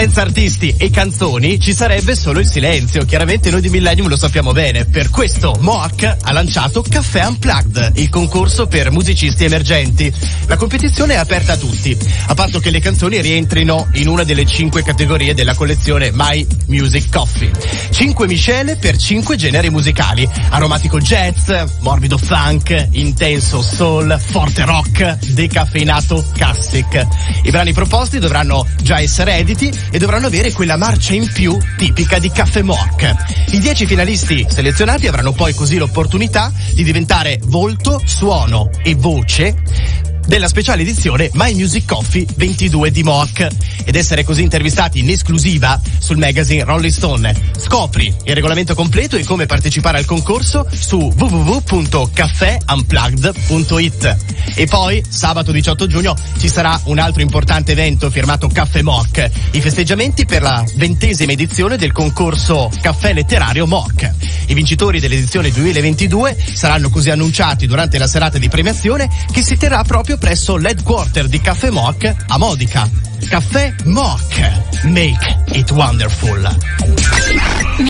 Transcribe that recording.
Senza artisti e canzoni ci sarebbe solo il silenzio. Chiaramente noi di Millennium lo sappiamo bene. Per questo Moac ha lanciato Caffè Unplugged, il concorso per musicisti emergenti. La competizione è aperta a tutti, a patto che le canzoni rientrino in una delle cinque categorie della collezione My Music Coffee. Cinque miscele per cinque generi musicali. Aromatico jazz, morbido funk, intenso soul, forte rock, decaffeinato classic. I brani proposti dovranno già essere editi e dovranno avere quella marcia in più tipica di Caffè Mock. I dieci finalisti selezionati avranno poi così l'opportunità di diventare volto, suono e voce della speciale edizione My Music Coffee 22 di Moak ed essere così intervistati in esclusiva sul magazine Rolling Stone. Scopri il regolamento completo e come partecipare al concorso su www.caffeunplugged.it. E poi sabato 18 giugno ci sarà un altro importante evento firmato Caffè Mock, i festeggiamenti per la ventesima edizione del concorso Caffè Letterario Mock. I vincitori dell'edizione 2022 saranno così annunciati durante la serata di premiazione che si terrà proprio presso l'headquarter di Caffè Mock a Modica. Caffè Mock. Make it wonderful.